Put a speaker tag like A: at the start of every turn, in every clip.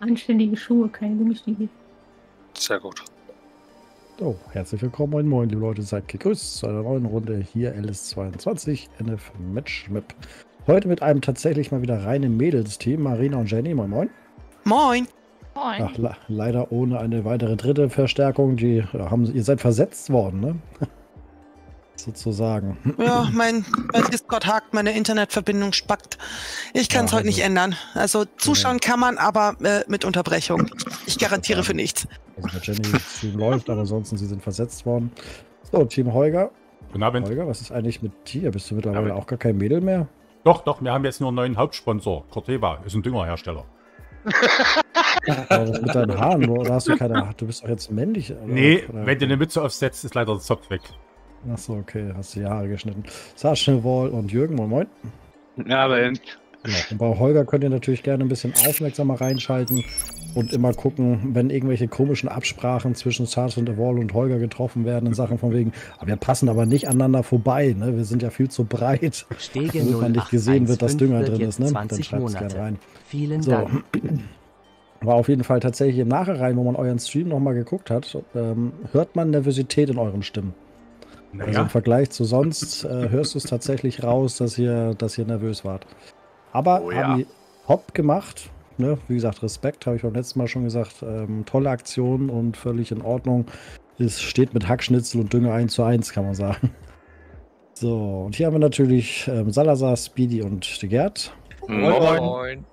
A: Anständige Schuhe, keine Gummistiefel.
B: Sehr gut.
C: So, herzlich willkommen, moin moin, liebe Leute, seid gegrüßt zu einer neuen Runde hier LS22 NF Match Map. Heute mit einem tatsächlich mal wieder reinen Mädels-Team, Marina und Jenny, moin moin.
D: Moin.
A: Moin.
C: Ach, le leider ohne eine weitere dritte Verstärkung, die haben, ihr seid versetzt worden, ne? Sozusagen.
D: Ja, mein, mein Discord hakt, meine Internetverbindung spackt. Ich kann es
C: Ja,
D: heute nicht
C: also-
D: ändern. Also zuschauen kann man, aber äh, mit Unterbrechung. Ich garantiere für nichts.
C: Also bei Jenny Stream läuft, aber ansonsten sie sind versetzt worden. So, Team Holger.
E: Guten Abend.
C: Holger, was ist eigentlich mit dir? Bist du mittlerweile
E: Abend.
C: auch gar kein Mädel mehr?
E: Doch, doch, wir haben jetzt nur einen neuen Hauptsponsor. Corteva ist ein Düngerhersteller.
C: Was mit deinen Haaren? Oder hast du keine Haare? Du bist doch jetzt männlich. Oder?
E: Nee,
C: oder?
E: wenn du eine Mütze aufsetzt, ist leider der Zopf weg.
C: Achso, okay, hast du die Haare geschnitten. Sascha Wall und Jürgen, moin moin.
B: Ja, aber
C: Genau. Und bei Holger könnt ihr natürlich gerne ein bisschen aufmerksamer reinschalten und immer gucken, wenn irgendwelche komischen Absprachen zwischen Sars und Wall und Holger getroffen werden in Sachen von wegen, aber wir passen aber nicht aneinander vorbei, ne? Wir sind ja viel zu breit.
F: Stege
C: Damit man nicht gesehen wird, dass
F: 0815
C: Dünger drin ist, ne? Dann
F: 20
C: schreibt es
F: Monate.
C: gerne rein.
F: Vielen
C: So.
F: Dank.
C: War auf jeden Fall tatsächlich im Nachhinein, wo man euren Stream nochmal geguckt hat, ähm, hört man Nervosität in euren Stimmen. Also im
E: Naja,
C: Vergleich zu sonst äh, hörst du es tatsächlich raus, dass ihr, dass ihr nervös wart. Aber
E: Oh ja.
C: haben die hopp gemacht. Ne? Wie gesagt, Respekt, habe ich beim letzten Mal schon gesagt. Ähm, tolle Aktion und völlig in Ordnung. Es steht mit Hackschnitzel und Dünger 1 zu 1, kann man sagen. So, und hier haben wir natürlich ähm, Salazar, Speedy und de Gerd.
B: Moin. Moin.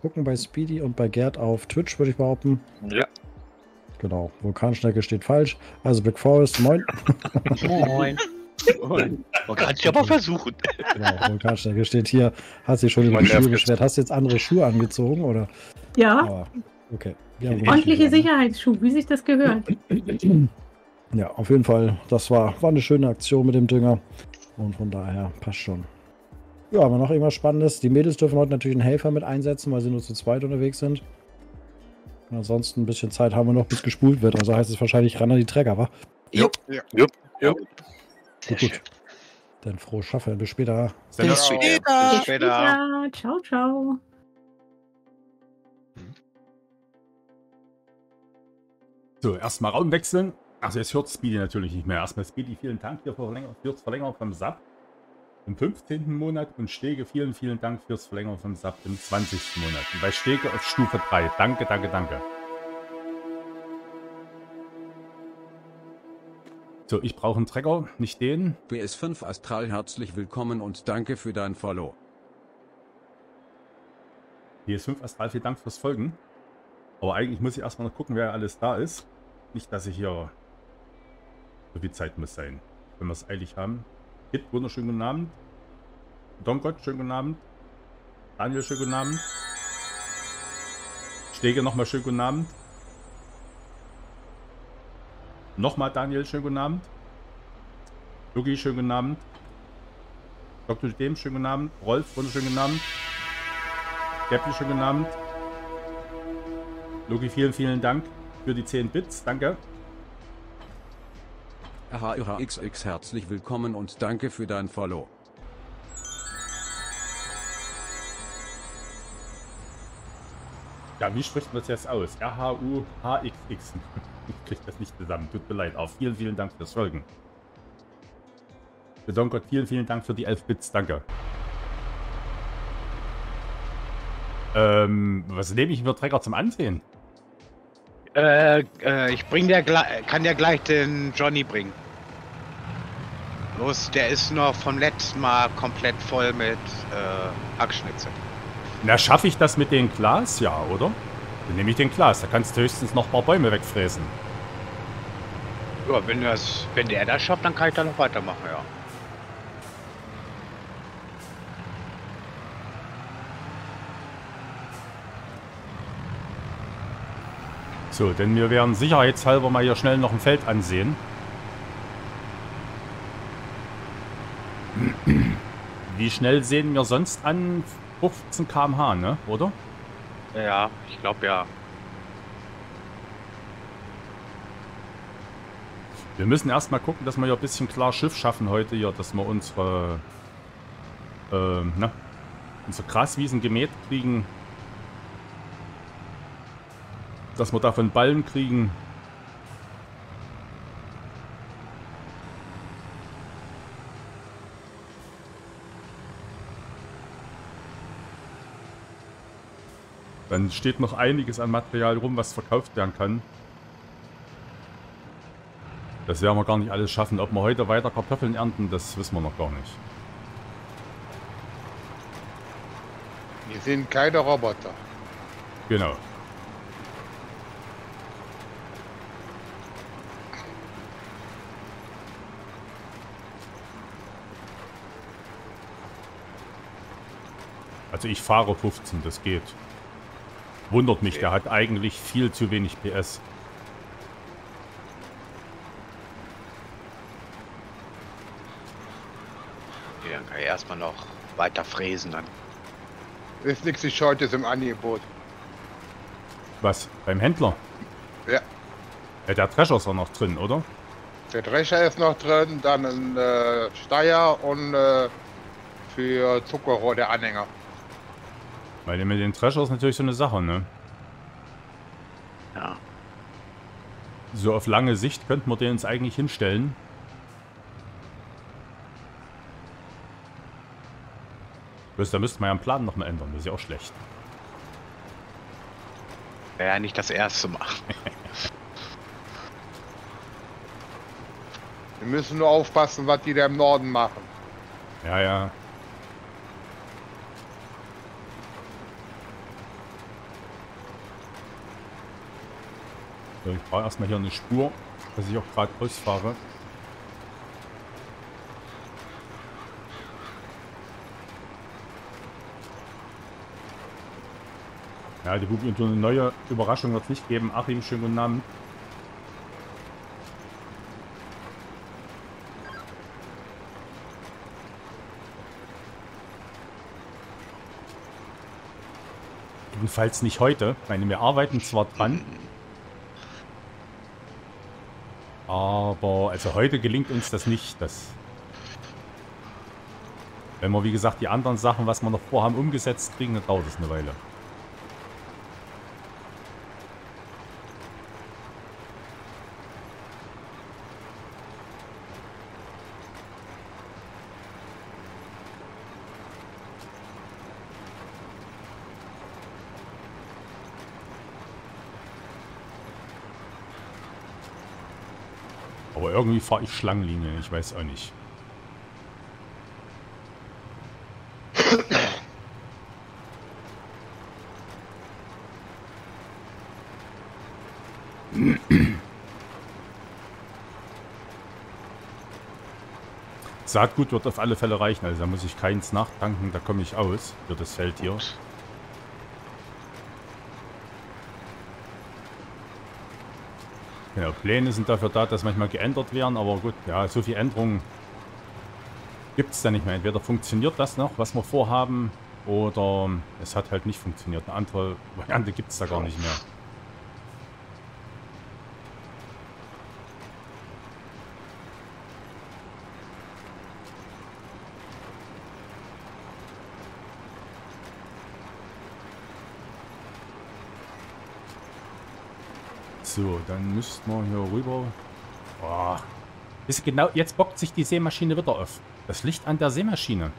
C: Gucken bei Speedy und bei Gerd auf Twitch, würde ich behaupten.
B: Ja.
C: Genau, Vulkanschnecke steht falsch. Also Black Forest, moin.
B: Moin. Man kann es aber versuchen.
C: Genau, Vulkanschnecke steht hier. Hat sich schon über die Schuhe beschwert. Hast du jetzt andere Schuhe angezogen, oder?
A: Ja,
C: Aber, okay. Wir haben
A: ordentliche
C: richtig
A: Sicherheitsschuh, wie sich das gehört.
C: Ja, auf jeden Fall. Das war, war eine schöne Aktion mit dem Dünger. Und von daher passt schon. Ja, aber noch irgendwas Spannendes. Die Mädels dürfen heute natürlich einen Helfer mit einsetzen, weil sie nur zu zweit unterwegs sind. Ansonsten ein bisschen Zeit haben wir noch, bis gespult wird. Also heißt es wahrscheinlich ran an die Träger, wa?
D: Jupp.
B: Jupp. Jupp.
C: Gut, gut. Dann frohes Schaffen. Bis später.
D: Bis
B: Bis
D: später.
A: Bis
B: später.
A: Ciao, ciao.
E: so, erstmal Raum wechseln. Also jetzt hört Speedy natürlich nicht mehr. Erstmal Speedy, vielen Dank für Verlänger- fürs Verlängern vom Sub im 15. Monat und Stege, vielen, vielen Dank fürs Verlängern vom Sub im 20. Monat. Und bei Stege auf Stufe 3. Danke, danke, danke. So, ich brauche einen Trecker, nicht den.
G: PS5 Astral herzlich willkommen und danke für dein Follow.
E: PS5 Astral, vielen Dank fürs Folgen. Aber eigentlich muss ich erstmal noch gucken, wer alles da ist. Nicht, dass ich hier. So viel Zeit muss sein. Wenn wir es eilig haben. Hit, wunderschönen guten Abend. Donkott, schönen guten Abend. Daniel, schönen guten Abend. Stege, nochmal schönen guten Abend. Nochmal Daniel, schönen guten Abend. Lugi, schönen guten Abend. Dr. Dem, schönen guten Abend. Rolf, wunderschönen guten Abend. Gabby, schönen guten Abend. Logi, vielen, vielen Dank für die 10 Bits. Danke.
G: RHXX herzlich willkommen und danke für dein Follow.
E: Ja, wie spricht man das jetzt aus? R-H-U-H-X-X. Ich krieg das nicht zusammen. Tut mir leid. Auch vielen, vielen Dank fürs Folgen. Gott, vielen, vielen Dank für die 11 Bits. Danke. Ähm, was nehme ich für Trecker zum Ansehen?
H: Äh, äh, ich bring dir gleich, kann dir gleich den Johnny bringen. Los, der ist noch vom letzten Mal komplett voll mit äh, Hackschnitzel.
E: Na, schaffe ich das mit dem Glas? Ja, oder? Dann nehme ich den Glas. Da kannst du höchstens noch ein paar Bäume wegfräsen.
H: Ja, wenn, das, wenn der das schafft, dann kann ich da noch weitermachen, ja.
E: So, denn wir werden sicherheitshalber mal hier schnell noch ein Feld ansehen. Wie schnell sehen wir sonst an? 15 km/h, ne? Oder?
H: Ja, ich glaube ja.
E: Wir müssen erstmal gucken, dass wir hier ein bisschen klar Schiff schaffen heute hier, dass wir unsere, ähm, ne, unsere Graswiesen gemäht kriegen. dass wir davon Ballen kriegen. Dann steht noch einiges an Material rum, was verkauft werden kann. Das werden wir gar nicht alles schaffen. Ob wir heute weiter Kartoffeln ernten, das wissen wir noch gar nicht.
F: Wir sind keine Roboter.
E: Genau. Also ich fahre 15, das geht. Wundert mich, der hat eigentlich viel zu wenig PS.
H: Ja, dann kann ich erstmal noch weiter fräsen dann.
F: Ist nichts Gescheutes im Angebot.
E: Was? Beim Händler?
F: Ja.
E: ja der Drescher ist auch noch drin, oder?
F: Der Drescher ist noch drin, dann ein äh, Steier und äh, für Zuckerrohr der Anhänger.
E: Weil mit den Drescher ist natürlich so eine Sache, ne?
H: Ja.
E: So auf lange Sicht könnten wir den uns eigentlich hinstellen. Bloß, da müsste man ja einen Plan nochmal ändern. Das ist ja auch schlecht.
H: Wäre ja nicht das erste Mal.
F: Wir müssen nur aufpassen, was die da im Norden machen.
E: Ja, ja. Ich brauche erstmal hier eine Spur, dass ich auch gerade ausfahre. Ja, die so eine neue Überraschung wird es nicht geben. Achim, schönen guten Abend. Jedenfalls nicht heute. Ich meine, wir arbeiten zwar dran. Aber also heute gelingt uns das nicht. Das Wenn wir, wie gesagt, die anderen Sachen, was wir noch vorhaben, umgesetzt kriegen, dann dauert es eine Weile. Irgendwie fahre ich Schlangenlinien, ich weiß auch nicht. Saatgut wird auf alle Fälle reichen, also da muss ich keins nachtanken, da komme ich aus für das Feld hier. Genau, Pläne sind dafür da, dass manchmal geändert werden, aber gut, ja, so viel Änderungen gibt es da nicht mehr. Entweder funktioniert das noch, was wir vorhaben, oder es hat halt nicht funktioniert. Eine andere Variante gibt es da gar nicht mehr. So, dann müssten wir hier rüber. Boah. Ist genau, jetzt bockt sich die Seemaschine wieder auf. Das Licht an der Seemaschine.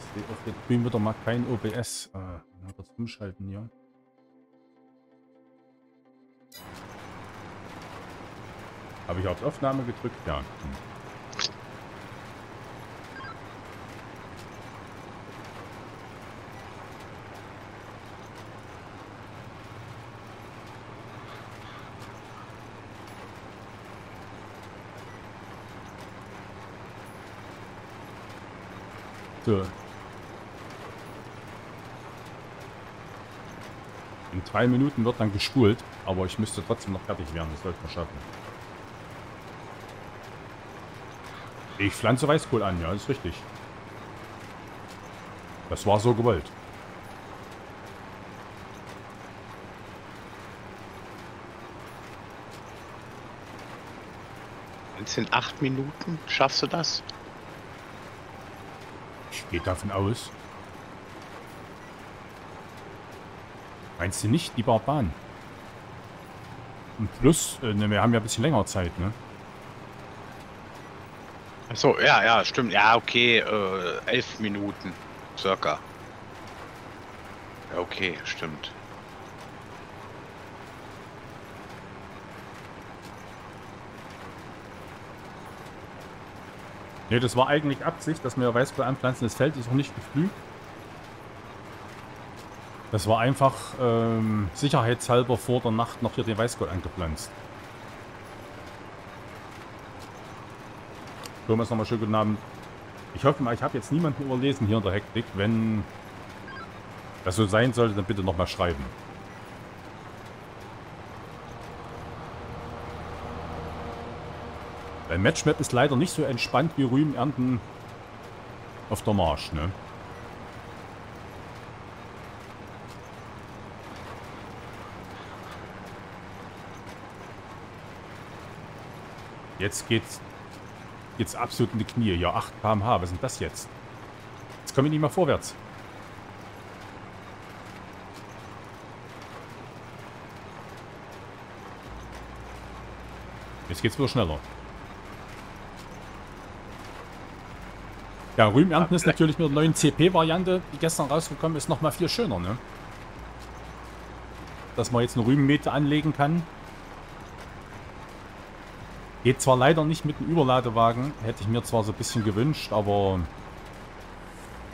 E: Ich sehe auf der Grün wieder mal kein OBS. Mal kurz umschalten hier. Habe ich auf Aufnahme gedrückt? Ja. So. In drei Minuten wird dann gespult, aber ich müsste trotzdem noch fertig werden. Das sollte man schaffen. Ich pflanze Weißkohl an, ja, ist richtig. Das war so gewollt.
H: Jetzt sind acht Minuten schaffst du das?
E: Ich gehe davon aus. Meinst du nicht, die Barbaren? Und plus, äh, ne, wir haben ja ein bisschen länger Zeit, ne?
H: Achso, ja, ja, stimmt. Ja, okay, äh, elf Minuten circa. Ja, okay, stimmt.
E: Ne, das war eigentlich Absicht, dass wir Weißkohl anpflanzen. Das Feld ist noch nicht geflügt. Das war einfach ähm, sicherheitshalber vor der Nacht noch hier den Weißkohl angepflanzt. Thomas, nochmal schönen guten Abend. Ich hoffe mal, ich habe jetzt niemanden überlesen hier in der Hektik. Wenn das so sein sollte, dann bitte nochmal schreiben. Weil Matchmap ist leider nicht so entspannt wie Rüben ernten auf der Marsch, ne? Jetzt geht's geht's absolut in die Knie. Ja, 8 km/h. Was denn das jetzt? Jetzt komme ich nicht mehr vorwärts. Jetzt geht's wieder schneller. Ja, Rübenernten ist natürlich mit der neuen CP-Variante, die gestern rausgekommen ist, nochmal viel schöner, ne? Dass man jetzt eine Rübenmeter anlegen kann. Geht zwar leider nicht mit dem Überladewagen, hätte ich mir zwar so ein bisschen gewünscht, aber...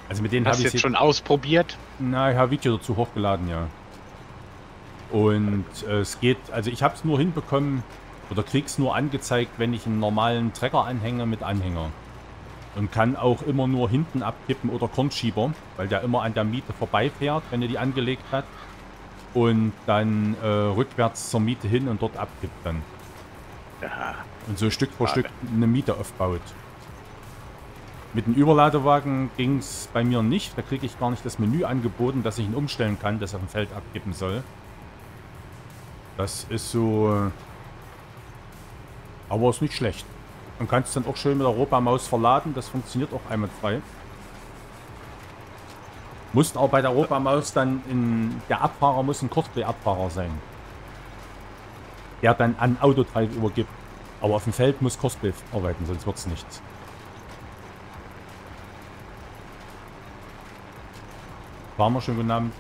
E: Also mit denen habe ich
H: jetzt schon ausprobiert?
E: Na, ich habe Video dazu hochgeladen, ja. Und äh, es geht, also ich habe es nur hinbekommen, oder krieg's nur angezeigt, wenn ich einen normalen Trecker anhänge mit Anhänger. Und kann auch immer nur hinten abkippen oder Kornschieber, weil der immer an der Miete vorbeifährt, wenn er die angelegt hat. Und dann äh, rückwärts zur Miete hin und dort abkippt dann.
H: Ja.
E: Und so Stück für Stück eine Miete aufbaut. Mit dem Überladewagen ging es bei mir nicht. Da kriege ich gar nicht das Menü angeboten, dass ich ihn umstellen kann, dass er auf dem Feld abkippen soll. Das ist so... äh, Aber ist nicht schlecht. Man kann es dann auch schön mit der Europamaus verladen. Das funktioniert auch einwandfrei. Muss auch bei der Europamaus dann in... Der Abfahrer muss ein Cosplay-Abfahrer sein. Der dann an Autotreib übergibt. Aber auf dem Feld muss Cosplay arbeiten, sonst wird es nichts. Farmer, schönen guten Abend.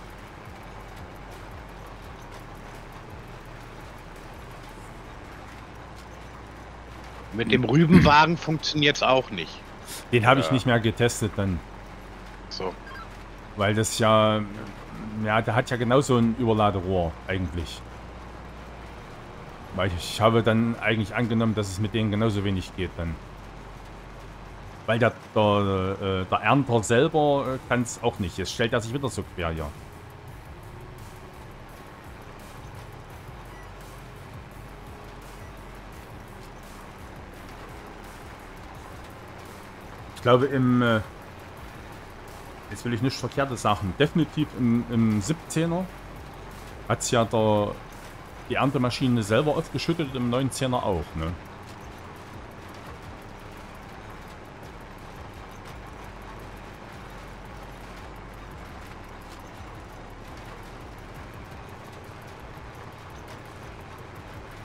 H: Mit dem Rübenwagen funktioniert es auch nicht.
E: Den habe ich
H: Ja.
E: nicht mehr getestet dann.
H: So.
E: Weil das ja... Ja, der hat ja genauso ein Überladerohr eigentlich. Weil ich, habe dann eigentlich angenommen, dass es mit denen genauso wenig geht dann. Weil der, der, äh, der Ernter selber kann es auch nicht. Jetzt stellt er sich wieder so quer hier. Ich glaube im... Äh, jetzt will ich nicht verkehrte Sachen. Definitiv im, im 17er hat es ja der, die Erntemaschine selber aufgeschüttet, im 19er auch, ne?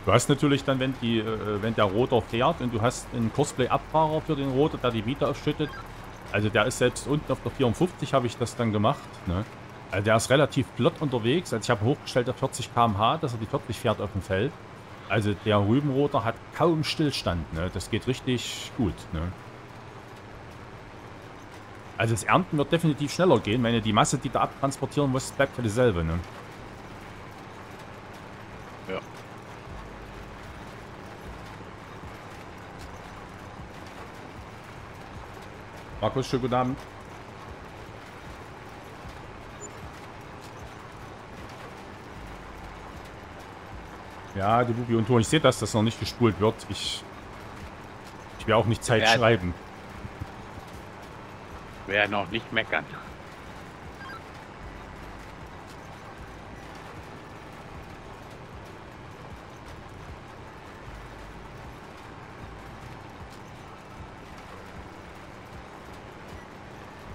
E: Du hast natürlich dann, wenn, die, äh, wenn der Rotor fährt und du hast einen Cosplay-Abfahrer für den Rotor, der die wieder aufschüttet. Also der ist selbst unten auf der 54 habe ich das dann gemacht. Ne? Also der ist relativ flott unterwegs. Also ich habe hochgestellt auf 40 km/h, dass er die 40 fährt auf dem Feld. Also der Rübenrotor hat kaum Stillstand. Ne? Das geht richtig gut. Ne? Also das Ernten wird definitiv schneller gehen. Wenn ihr die Masse, die da abtransportieren muss, bleibt ja dieselbe. Ne?
H: Ja.
E: Markus, schönen guten Abend. Ja, die Bubi und Ton. Ich sehe, dass das noch nicht gespult wird. Ich, ich will auch nicht Zeit
H: Wer
E: schreiben.
H: Wer noch nicht meckern.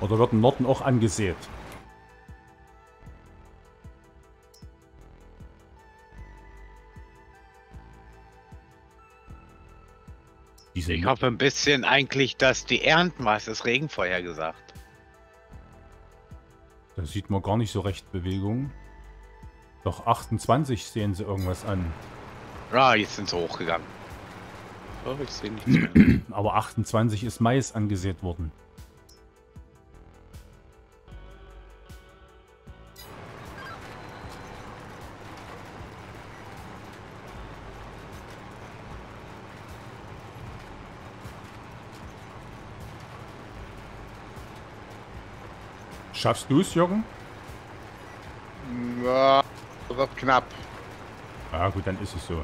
E: Oder wird im Norden auch angesät? Diese
H: Ich hoffe ein bisschen eigentlich, dass die ernten was, das Regen vorher gesagt.
E: Da sieht man gar nicht so recht Bewegung. Doch 28 sehen sie irgendwas an.
H: Ah, jetzt sind sie hochgegangen. Oh, ich sehe nichts mehr.
E: Aber 28 ist Mais angesät worden. Schaffst du es, Jürgen?
F: Ja, wird knapp.
E: Ja gut, dann ist es so.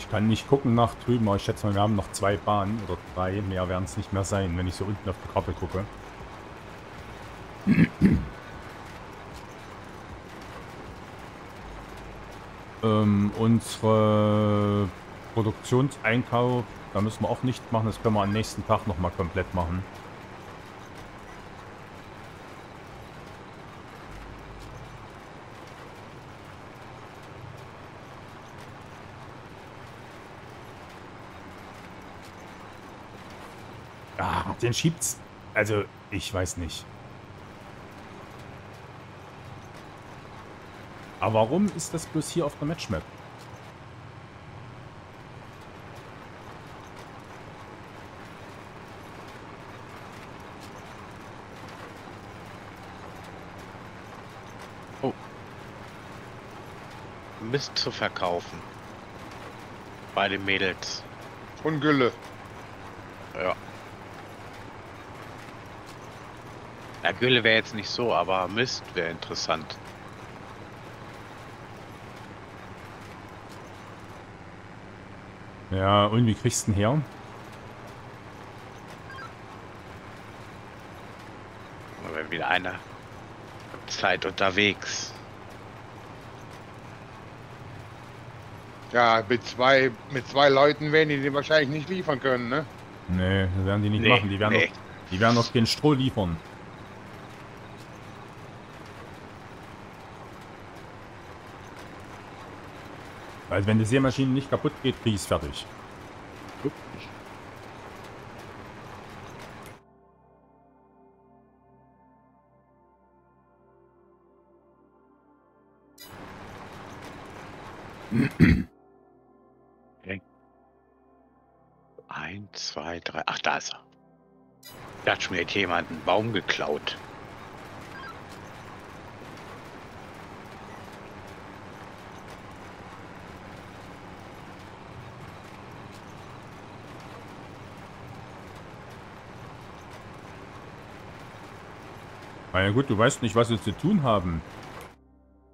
E: Ich kann nicht gucken nach drüben, aber ich schätze mal, wir haben noch zwei Bahnen oder drei. Mehr werden es nicht mehr sein, wenn ich so unten auf die Karte gucke. Ähm, unsere Produktionseinkauf, da müssen wir auch nicht machen. Das können wir am nächsten Tag nochmal komplett machen. Ja, den schiebt's. Also, ich weiß nicht. Aber warum ist das bloß hier auf der Matchmap?
H: Mist zu verkaufen. Bei den Mädels.
F: Und Gülle.
H: Ja. Na, Gülle wäre jetzt nicht so, aber Mist wäre interessant.
E: Ja, und wie kriegst du den her?
H: Wäre wieder einer Zeit unterwegs.
F: Ja, mit zwei, mit zwei Leuten werden die den wahrscheinlich nicht liefern können, ne?
E: Nee, das werden die nicht
H: Nee,
E: machen. Die werden,
H: nee.
E: noch, die werden noch den Stroh liefern. Weil wenn die Seemaschine nicht kaputt geht, krieg ich's fertig.
H: Ein, zwei, drei. Ach, da ist er. Da hat schon wieder jemand einen Baum geklaut.
E: Na ja gut, du weißt nicht, was sie zu tun haben.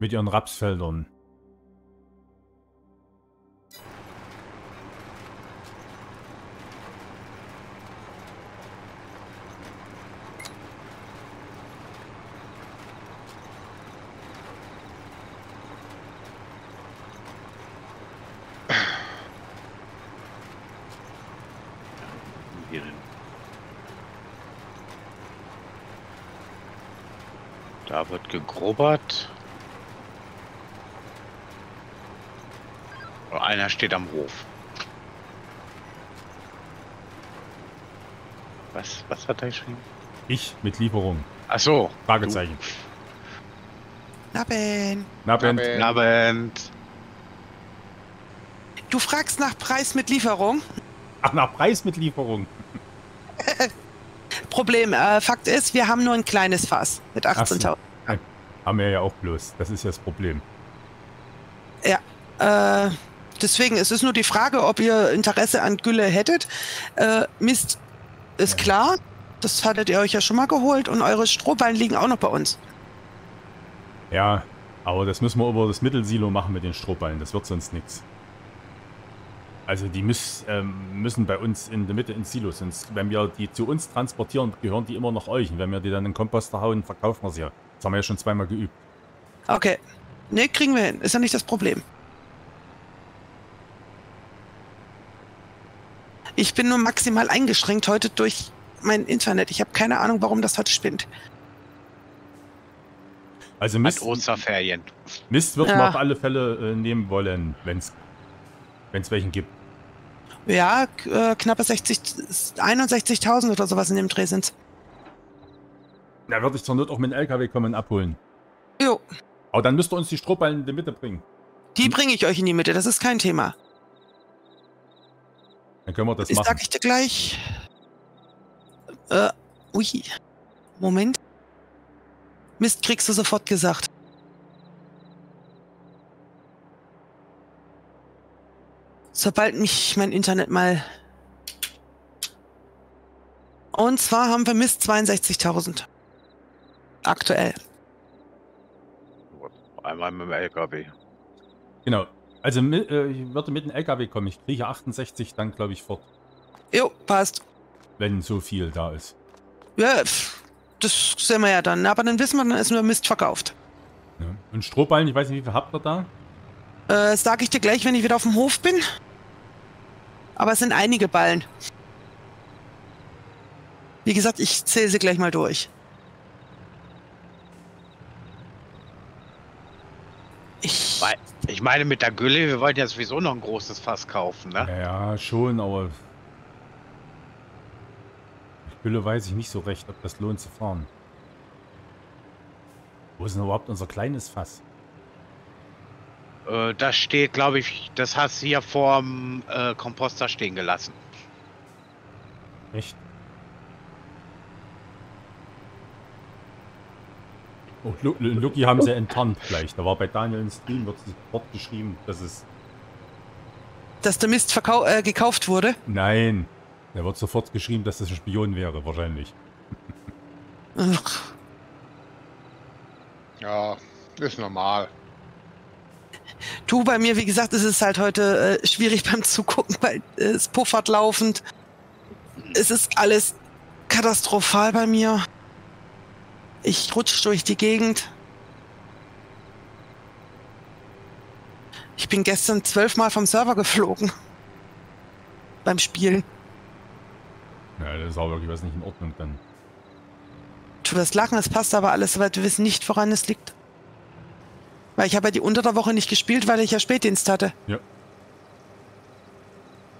E: Mit ihren Rapsfeldern.
H: Hier hin. Da wird gegrubbert. Oh, Einer steht am Hof. Was, was hat er geschrieben?
E: Ich mit Lieferung.
H: Ach so.
E: Fragezeichen.
D: Na Ben,
E: Na, Ben.
F: Ben.
H: Guten Abend.
D: du fragst nach Preis mit Lieferung.
E: Ach, nach Preis mit Lieferung.
D: Problem, äh, Fakt ist, wir haben nur ein kleines Fass mit
E: Ach so.
D: 18.000.
E: Haben wir ja auch bloß. Das ist ja das Problem.
D: Äh, deswegen es ist nur die Frage, ob ihr Interesse an Gülle hättet. Äh, Mist ist
E: Ja.
D: klar. Das hattet ihr euch ja schon mal geholt und eure Strohballen liegen auch noch bei uns.
E: Ja, aber das müssen wir über das Mittelsilo machen mit den Strohballen. Das wird sonst nichts. Also die müß, ähm, müssen bei uns in der Mitte ins Silo. Sonst, wenn wir die zu uns transportieren, gehören die immer noch euch. Und wenn wir die dann in den Komposter hauen, verkaufen wir sie ja. Das haben wir ja schon zweimal geübt.
D: Okay. Ne, kriegen wir hin. Ist ja nicht das Problem. Ich bin nur maximal eingeschränkt heute durch mein Internet. Ich habe keine Ahnung, warum das heute spinnt.
E: Also
H: Mit
E: Mist,
H: Osterferien.
E: Mist wird
D: Ja.
E: man auf alle Fälle äh, nehmen wollen, wenn es welchen gibt.
D: Ja, äh, knappe 60, 61.000 oder sowas in dem Dreh sind's.
E: Da würde ich zur Not auch mit dem LKW kommen und abholen.
D: Jo,
E: Aber dann müsst ihr uns die Strohballen in die Mitte bringen.
D: die bringe ich euch in die Mitte. Das ist kein Thema.
E: Dann können wir das
D: Das
E: machen.
D: sag ich dir gleich. Äh, ui. Moment. Mist, kriegst du sofort gesagt. Sobald mich mein Internet mal. Und zwar haben wir Mist 62.000. Aktuell.
H: Einmal mit dem LKW.
E: Genau. Also äh, ich würde mit dem LKW kommen. Ich kriege 68 dann, glaube ich, fort,
D: Jo, passt.
E: wenn so viel da ist.
D: Ja, das sehen wir ja dann. Aber dann wissen wir, dann ist nur Mist verkauft.
E: Ja. Und Strohballen, ich weiß nicht, wie viel habt ihr da?
D: Äh, das sag ich dir gleich, wenn ich wieder auf dem Hof bin. Aber es sind einige Ballen. Wie gesagt, ich zähle sie gleich mal durch. Ich,
H: meine, mit der Gülle, wir wollten ja sowieso noch ein großes Fass kaufen, ne?
E: Ja, schon, aber. Ich Gülle weiß ich nicht so recht, ob das lohnt zu fahren. Wo ist denn überhaupt unser kleines Fass?
H: Äh, das steht, glaube ich, das hast du hier vorm äh, Komposter stehen gelassen.
E: Echt? Oh, Lu Lu- Lucky haben sie enttarnt gleich. Da war bei Daniel im Stream, wird sofort geschrieben, dass es.
D: dass der Mist verkau äh, gekauft wurde.
E: Nein! Da wird sofort geschrieben, dass das ein Spion wäre, wahrscheinlich.
D: Ach,
F: Ja, ist normal.
D: Du, bei mir, wie gesagt, ist es halt heute äh, schwierig beim Zugucken, weil äh, es puffert laufend. Es ist alles katastrophal bei mir. Ich rutsch durch die Gegend. Ich bin gestern zwölfmal vom Server geflogen. Beim Spielen.
E: Ja, das ist auch wirklich was nicht in Ordnung dann.
D: Du wirst lachen, es passt aber alles, aber wir wissen nicht, woran es liegt. Weil ich habe ja die unter der Woche nicht gespielt, weil ich ja Spätdienst hatte.
E: Ja.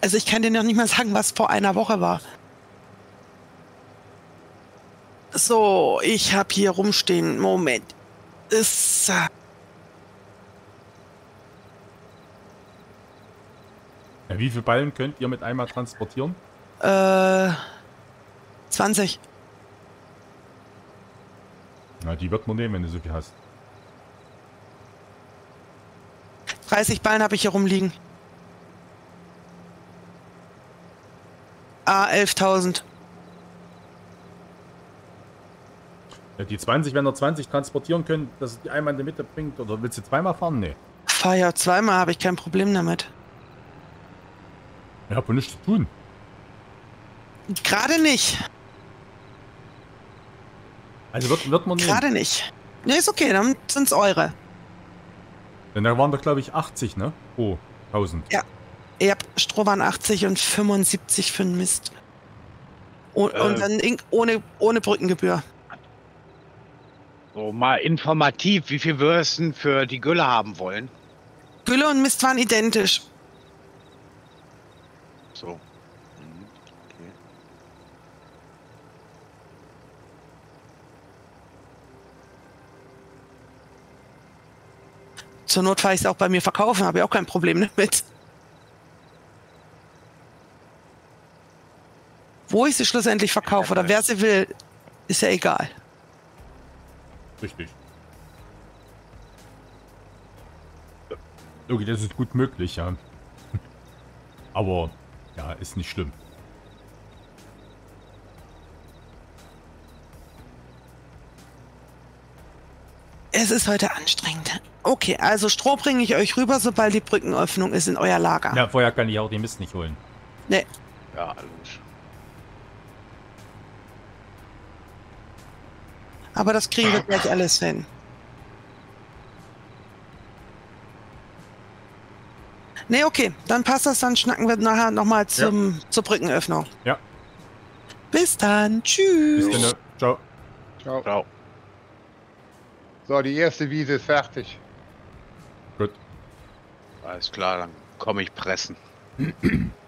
D: Also ich kann dir noch nicht mal sagen, was vor einer Woche war. So, ich habe hier rumstehen. Moment. Ist. äh,
E: wie viele Ballen könnt ihr mit einmal transportieren?
D: Äh. 20.
E: Na, die wird man nehmen, wenn du so viel hast.
D: 30 Ballen habe ich hier rumliegen. Ah, 11.000.
E: Ja, die 20, wenn ihr 20 transportieren könnt, dass die einmal in die Mitte bringt, oder willst du zweimal fahren? Nee.
D: Fahr ja zweimal, habe ich kein Problem damit.
E: Ich hab wohl nichts zu tun.
D: Gerade nicht.
E: Also wird, wird man nehmen.
D: Gerade nicht. Nee, ist okay, dann sind's eure.
E: Denn da waren doch, glaube ich, 80, ne? Pro 1000.
D: Ihr habt Strohbahn 80 und 75 für den Mist. Und,
H: Äh.
D: und dann ohne, ohne Brückengebühr.
H: So mal informativ, wie viel Würsten für die Gülle haben wollen.
D: Gülle und Mist waren identisch.
H: So. Mhm, okay.
D: Zur Not fahre ich es auch bei mir verkaufen, habe ich auch kein Problem damit. Wo ich sie schlussendlich verkaufe oder wer sie will, ist ja egal.
E: Richtig. Okay, das ist gut möglich, ja. Aber, ja, ist nicht schlimm.
D: Es ist heute anstrengend. Okay, also Stroh bringe ich euch rüber, sobald die Brückenöffnung ist in euer Lager.
E: Ja, vorher kann ich auch den Mist nicht holen.
D: Nee,
H: Ja, logisch.
D: Aber das kriegen wir gleich alles hin. Ne, okay, dann passt das, dann schnacken wir nachher nochmal zum, ja. zur Brückenöffnung.
E: Ja.
D: Bis dann, tschüss.
E: Bis dann, ciao.
F: Ciao.
H: ciao.
F: So, die erste Wiese ist fertig.
E: Gut.
H: Alles klar, dann komme ich pressen.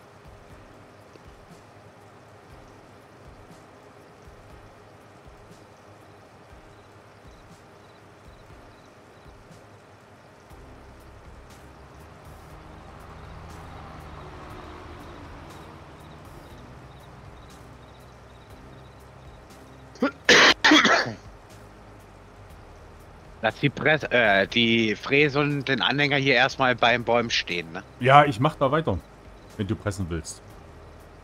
H: Lass die, Press äh, die Fräse und den Anhänger hier erstmal beim Bäumen stehen, ne?
E: Ja, ich mach da weiter, wenn du pressen willst.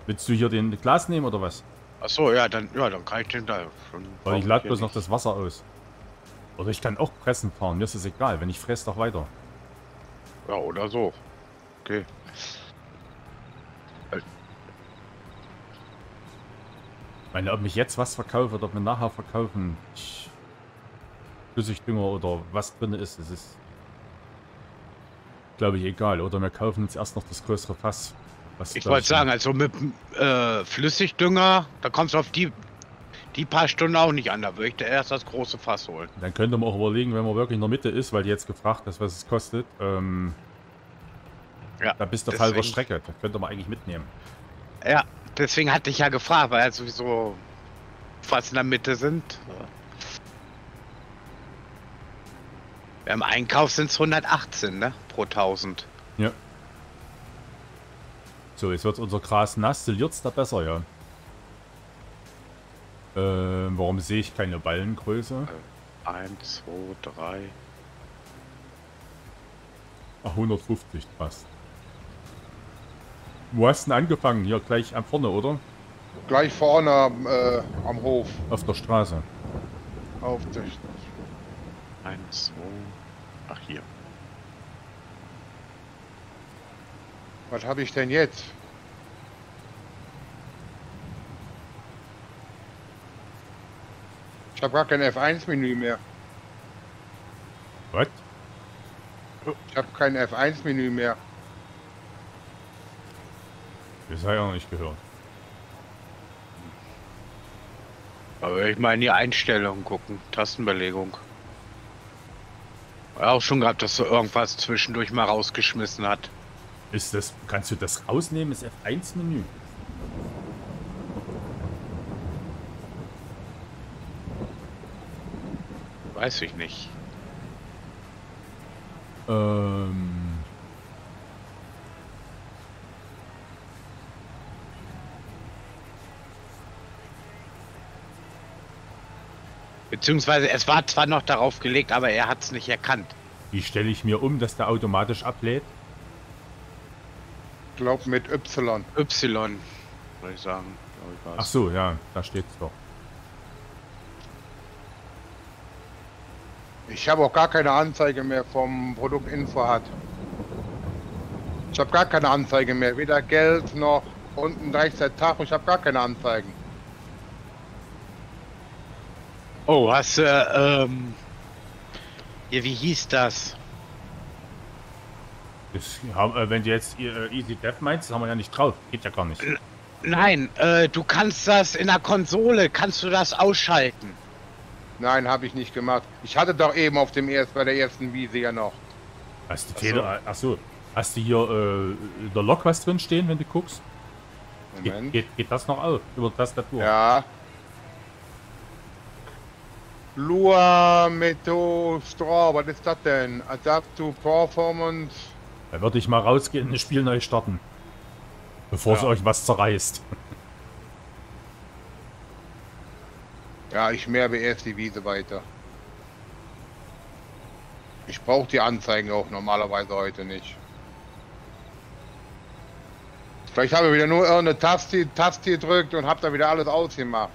E: Willst du hier den Glas nehmen oder was?
H: Achso, ja, dann, ja, dann kann ich den da schon.
E: Weil ich lade bloß noch das Wasser aus. Oder ich kann auch pressen fahren, mir ist es egal. Wenn ich fress, doch weiter.
H: Ja, oder so. Okay.
E: Ich meine, ob ich jetzt was verkaufe oder ob wir nachher verkaufen, ich, Flüssigdünger oder was drin ist, das ist, glaube ich, egal. Oder wir kaufen uns erst noch das größere Fass. Was,
H: Ich wollte sagen, also mit äh, Flüssigdünger, da kommst du auf die, die paar Stunden auch nicht an. Da würde ich dir erst das große Fass holen.
E: Dann könnte man auch überlegen, wenn man wirklich in der Mitte ist, weil die jetzt gefragt hast, was es kostet. Ähm,
H: Ja,
E: da bist du auf halber Strecke. Das könnte man eigentlich mitnehmen.
H: Ja, deswegen hatte ich ja gefragt, weil er sowieso fast in der Mitte sind. Im Einkauf sind es 118, ne? Pro 1000.
E: Ja. So, jetzt wird unser Gras nass. Siliert's da besser, ja. Ähm, warum sehe ich keine Ballengröße?
H: 1, 2, 3.
E: Ach, 150 passt. Wo hast du denn angefangen? Hier gleich am vorne, oder?
F: Gleich vorne äh, am Hof.
E: Auf der Straße.
F: Auf der
H: 1, 2. Ach, hier.
F: Was habe ich denn jetzt? Ich habe gar kein F1-Menü mehr.
E: Was?
F: Ich habe kein F1-Menü mehr.
E: Das habe ich auch nicht gehört.
H: Aber ich in die Einstellungen gucken. Tastenbelegung. Ja, auch schon gehabt, dass so irgendwas zwischendurch mal rausgeschmissen hat.
E: Ist das, kannst du das rausnehmen? Das F1-Menü.
H: Weiß ich nicht.
E: Ähm.
H: Beziehungsweise es war zwar noch darauf gelegt, aber er hat es nicht erkannt.
E: Wie stelle ich mir um, dass der automatisch ablädt?
F: Ich glaube mit Y.
H: Y, würde ich sagen. glaub ich.
E: Ach so, ja, da steht's doch.
F: Ich habe auch gar keine Anzeige mehr vom Produktinfo hat. Ich habe gar keine Anzeige mehr. Weder Geld noch unten rechts der Tag. Ich habe gar keine Anzeigen.
H: Oh, hast du, ähm. Hier, wie hieß das?
E: Das, haben- äh, wenn du jetzt äh, Easy Death meinst, das haben wir ja nicht drauf. Geht ja gar nicht.
H: Nein, äh, du kannst das in der Konsole, kannst du das ausschalten.
F: Nein, habe ich nicht gemacht. Ich hatte doch eben auf dem erst bei der ersten Wiese ja noch.
E: Hast du
H: Ach so.
E: Ach so. Hast du hier äh, der Lok was drin stehen, wenn du guckst? Geht,
F: Moment.
E: geht, geht das noch auf über Tastatur?
F: Ja. Lua Meto Straw, was ist das denn? Adapt to Performance.
E: Da würde ich mal rausgehen und das Spiel neu starten. Bevor es
F: Ja.
E: euch was zerreißt.
F: Ja, ich merbe erst die Wiese weiter. Ich brauche die Anzeigen auch normalerweise heute nicht. Vielleicht habe ich wieder nur irgendeine Taste, Taste gedrückt und habe da wieder alles ausgemacht.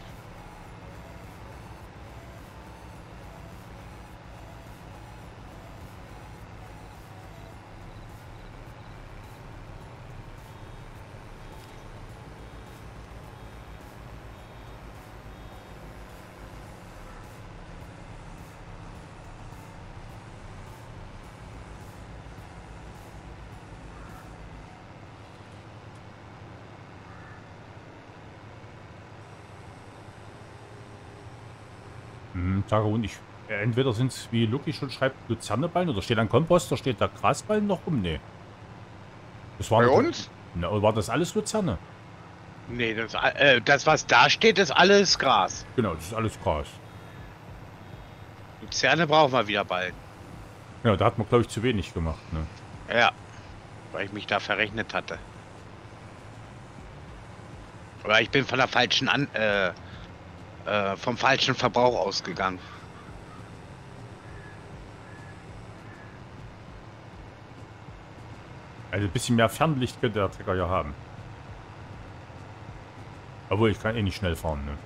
E: Tage und ich. äh, Entweder sind es, wie Lucky schon schreibt, Luzerneballen oder steht ein Kompost, da steht da Grasballen noch rum. Nee. Das war
F: Bei uns?
E: Na, war das alles Luzerne?
H: Nee, das, äh, das was da steht, ist alles Gras.
E: Genau, das ist alles Gras.
H: Luzerne brauchen wir wieder bald.
E: Ja, da hat man, glaube ich, zu wenig gemacht. Ne?
H: Ja, weil ich mich da verrechnet hatte. Oder ich bin von der falschen An äh, äh, vom falschen Verbrauch ausgegangen.
E: Also ein bisschen mehr Fernlicht könnte der Trecker ja haben. Obwohl, ich kann eh nicht schnell fahren, ne?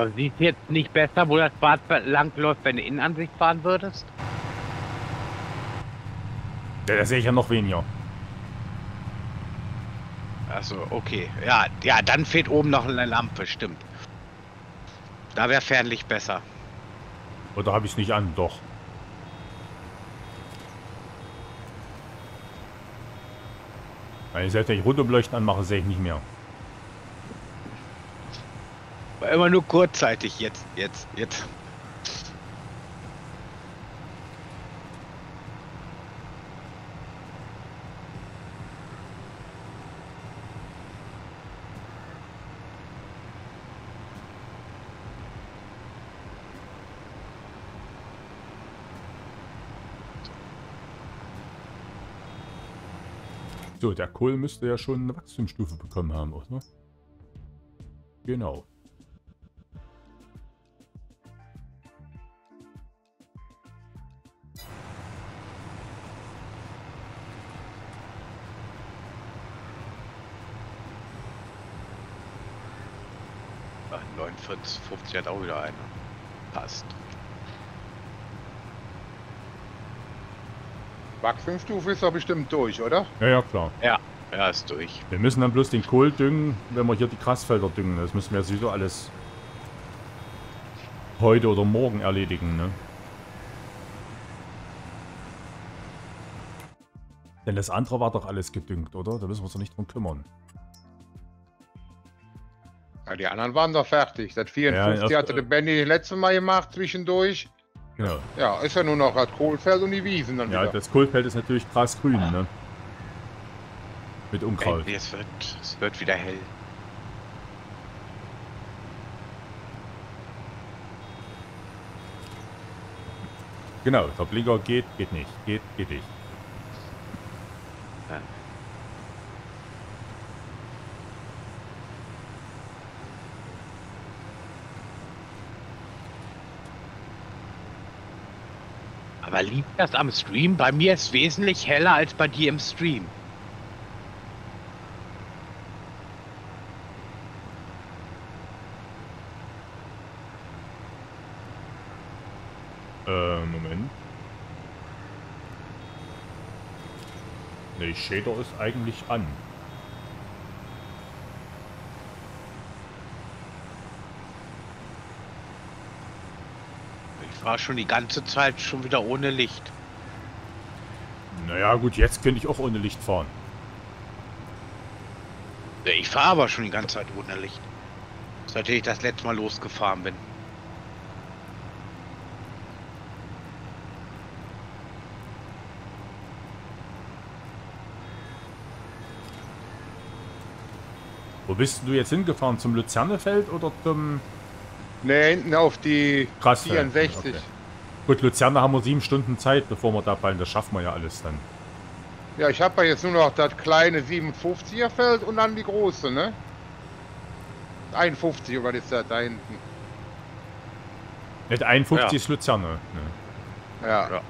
B: Aber siehst du jetzt nicht besser, wo das Bad langläuft, wenn du Innenansicht fahren würdest?
E: Ja, da sehe ich ja noch weniger.
H: Also, okay. Ja, ja, dann fehlt oben noch eine Lampe, stimmt. Da wäre Fernlicht besser.
E: Oder habe ich es nicht an? Doch. Weil selbst wenn ich Rundumleuchten anmache, sehe ich nicht mehr.
H: War immer nur kurzzeitig. Jetzt, jetzt, jetzt.
E: So, der Kohl müsste ja schon eine Wachstumsstufe bekommen haben, oder? Genau.
H: Ah, 49, 50 hat auch wieder eine. Passt.
F: Wachstumsstufe ist doch bestimmt durch, oder?
E: Ja, ja, klar.
H: Ja, ist durch.
E: Wir müssen dann bloß den Kohl düngen, wenn wir hier die Grasfelder düngen. Das müssen wir sowieso alles heute oder morgen erledigen, ne? Denn das andere war doch alles gedüngt, oder? Da müssen wir uns doch nicht drum kümmern.
F: Ja, die anderen waren doch fertig. Seit 54
E: Ja,
F: hatte der Benny letztes Mal gemacht zwischendurch.
E: Genau.
F: Ja, ist ja nur noch das Kohlfeld und die Wiesen dann
E: Ja,
F: wieder.
E: das Kohlfeld ist natürlich grasgrün, ne? Mit Unkraut.
H: Endlich, es wird, es wird wieder hell.
E: Genau, der Blinker geht, geht nicht. Geht, geht nicht.
H: Ja. Aber liegt das am Stream? Bei mir ist wesentlich heller als bei dir im Stream.
E: Äh, Moment. Ne, Shader ist eigentlich an.
H: War schon die ganze Zeit schon wieder ohne Licht.
E: Naja, gut, jetzt könnte ich auch ohne Licht fahren.
H: Ja, Ich fahre aber schon die ganze Zeit ohne Licht. Seitdem ich das letzte Mal losgefahren bin.
E: Wo bist du jetzt hingefahren? Zum Luzernefeld oder zum
F: Ne, hinten auf die
E: Grasfeld?
F: 64.
E: Okay. Gut, Luzerne haben wir sieben Stunden Zeit, bevor wir da fallen. Das schaffen wir ja alles dann.
F: Ja, ich habe ja jetzt nur noch das kleine 57er Feld und dann die große, ne? 51 oder ist das da hinten?
E: Nicht 51
H: Ja.
E: ist Luzerne. Ne.
F: Ja.
H: Ja.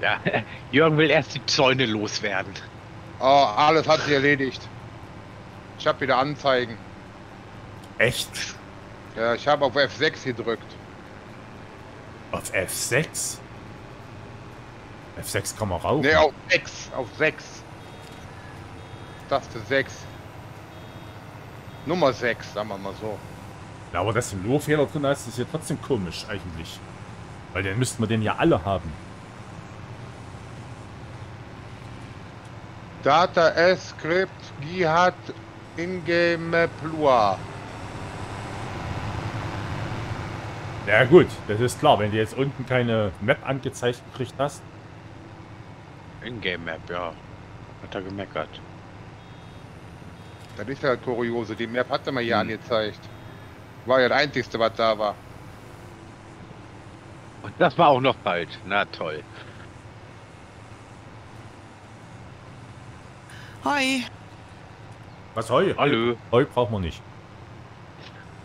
H: Ja, Jürgen will erst die Zäune loswerden.
F: Oh, alles hat sich erledigt. Ich habe wieder Anzeigen.
E: Echt?
F: Ja, ich habe auf F6 gedrückt.
E: Auf F6? F6 kann man rauchen.
F: Ne, auf 6. Auf 6. Taste 6. Nummer 6, sagen wir mal so.
E: Ja, aber dass du nur Fehler drin hast, ist ja trotzdem komisch eigentlich. Weil dann müssten wir den ja alle haben.
F: Data S Script Gihat Ingame Plua.
E: Ja gut, das ist klar, wenn du jetzt unten keine Map angezeigt gekriegt hast.
H: Ingame-Map, ja. Hat er gemeckert.
F: Das ist ja das Kuriose. Die Map hatte man hier
H: Hm.
F: angezeigt. War ja das Einzige, was da war.
B: Und das war auch noch bald. Na toll.
D: Hi.
E: Was Heu?
B: Hallo.
E: Heu brauchen wir nicht.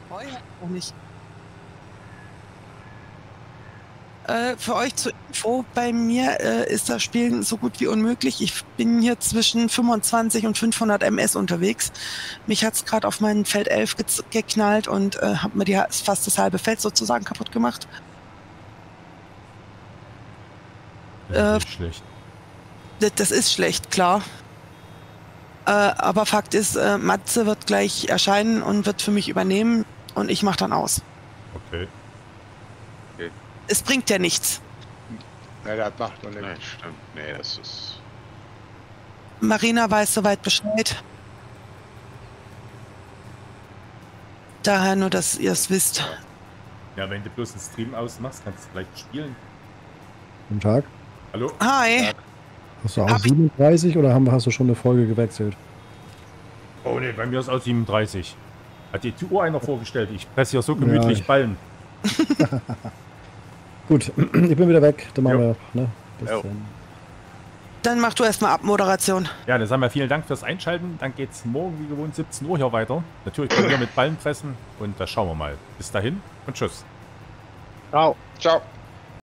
D: Heu auch nicht. Äh, für euch zur Info, bei mir äh, ist das Spielen so gut wie unmöglich. Ich bin hier zwischen 25 und 500 MS unterwegs. Mich hat's gerade auf mein Feld 11 ge geknallt und äh, habe mir die, fast das halbe Feld sozusagen kaputt gemacht.
E: Das
D: Äh,
E: schlecht.
D: Das, das ist schlecht, klar. Äh, aber Fakt ist, äh, Matze wird gleich erscheinen und wird für mich übernehmen und ich mache dann aus.
E: Okay.
D: Es bringt ja nichts.
F: Ne, das macht doch
H: Nee,
F: nichts.
H: stimmt. Nee, das ist.
D: Marina weiß soweit Bescheid. Daher nur, dass ihr es wisst.
E: Ja, wenn du bloß einen Stream ausmachst, kannst du vielleicht spielen.
C: Guten Tag.
E: Hallo?
D: Hi.
C: Hast du auch
D: Hab ich-
C: 37 oder haben, hast du schon eine Folge gewechselt?
E: Oh ne, bei mir ist aus 37. Hat die Uhr einer vorgestellt. Ich presse hier so gemütlich
C: Ja.
E: Ballen.
C: Gut, ich bin wieder weg. Dann machen
E: Jo.
C: wir, ne? Bis dann.
D: Dann mach du erstmal Abmoderation.
E: Ja, dann sagen wir vielen Dank fürs Einschalten. Dann geht's morgen wie gewohnt 17 Uhr hier weiter. Natürlich bei mir mit Ballen pressen. Und da schauen wir mal. Bis dahin und tschüss.
B: Ciao.
F: Ciao.